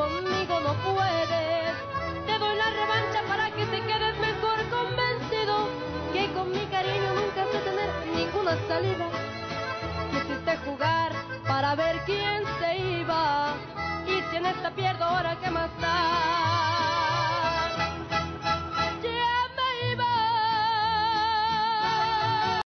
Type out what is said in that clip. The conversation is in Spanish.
conmigo no puedes. Te doy la revancha para que te quedes mejor convencido que con mi cariño nunca has de tener ninguna salida. Quisiste jugar para ver quién se iba y si en esta pierdo